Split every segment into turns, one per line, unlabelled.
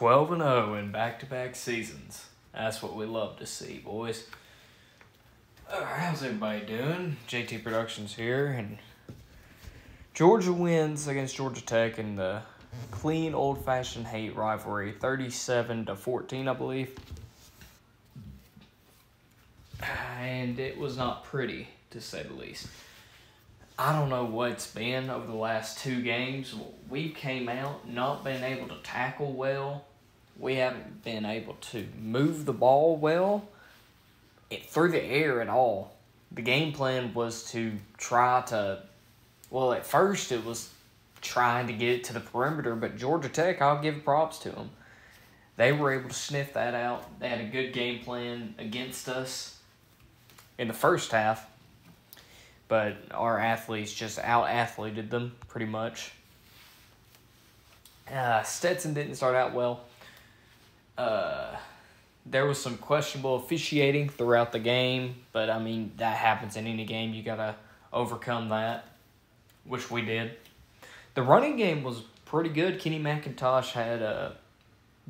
12 and 0 in back to back seasons. That's what we love to see, boys. How's everybody doing? JT Productions here, and Georgia wins against Georgia Tech in the clean old fashioned hate rivalry 37 to 14, I believe. And it was not pretty, to say the least. I don't know what's been over the last two games. We came out not being able to tackle well. We haven't been able to move the ball well it, through the air at all. The game plan was to try to, well, at first it was trying to get it to the perimeter, but Georgia Tech, I'll give props to them. They were able to sniff that out. They had a good game plan against us in the first half but our athletes just out athleted them pretty much. Uh, Stetson didn't start out well. Uh, there was some questionable officiating throughout the game, but I mean that happens in any game. You gotta overcome that, which we did. The running game was pretty good. Kenny McIntosh had a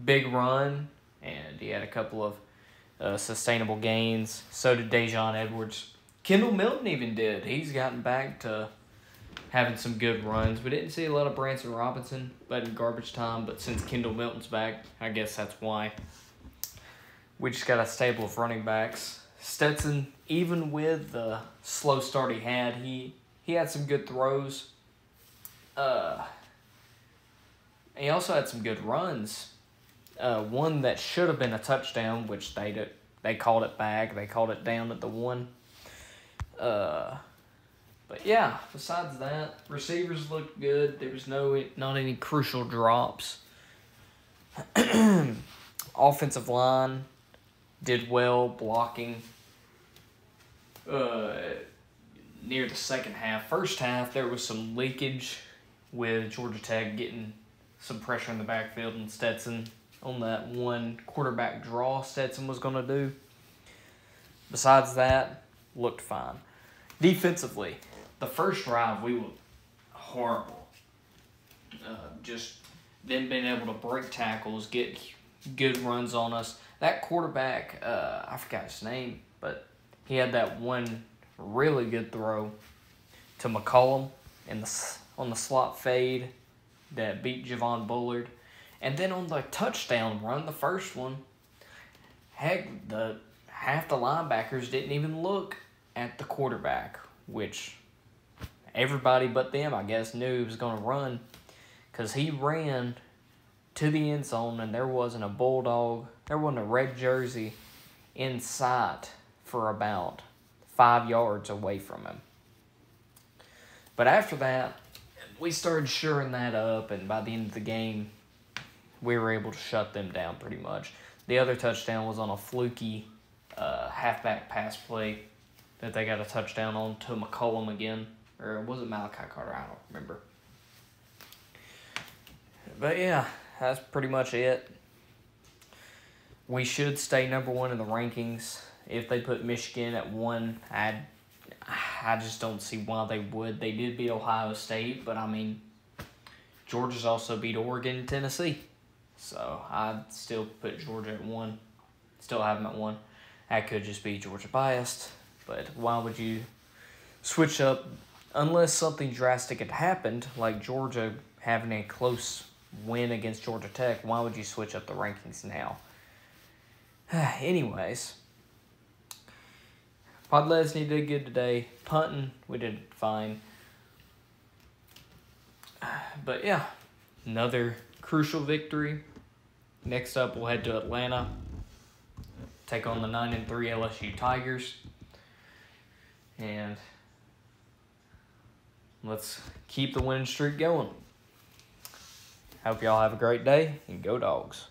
big run, and he had a couple of uh, sustainable gains. So did Daijun Edwards. Kendall Milton even did. He's gotten back to having some good runs. We didn't see a lot of Branson Robinson, but in garbage time. But since Kendall Milton's back, I guess that's why. We just got a stable of running backs. Stetson, even with the slow start he had, he he had some good throws. Uh, he also had some good runs. Uh, one that should have been a touchdown, which they did, they called it back. They called it down at the one. Uh, but yeah, besides that, receivers looked good. There was no not any crucial drops. Offensive line did well blocking. Uh, near the second half, first half there was some leakage with Georgia Tech getting some pressure in the backfield and Stetson on that one quarterback draw Stetson was going to do. Besides that, looked fine. Defensively, the first drive we were horrible. Uh, just them being able to break tackles, get good runs on us. That quarterback, uh, I forgot his name, but he had that one really good throw to McCollum in the on the slot fade that beat Javon Bullard, and then on the touchdown run, the first one, heck, the half the linebackers didn't even look at the quarterback, which everybody but them, I guess, knew he was going to run because he ran to the end zone and there wasn't a bulldog, there wasn't a red jersey in sight for about five yards away from him. But after that, we started shoring that up, and by the end of the game, we were able to shut them down pretty much. The other touchdown was on a fluky uh, halfback pass play that they got a touchdown on to McCollum again. Or it was it Malachi Carter? I don't remember. But yeah, that's pretty much it. We should stay number one in the rankings. If they put Michigan at one, I, I just don't see why they would. They did beat Ohio State, but I mean, Georgia's also beat Oregon and Tennessee. So I'd still put Georgia at one. Still have them at one. That could just be Georgia biased. But why would you switch up unless something drastic had happened, like Georgia having a close win against Georgia Tech? Why would you switch up the rankings now? Anyways, Podlesny did good today. Punting, we did fine. But yeah, another crucial victory. Next up, we'll head to Atlanta, take on the 9 and 3 LSU Tigers. And let's keep the winning streak going. Hope y'all have a great day and go dogs.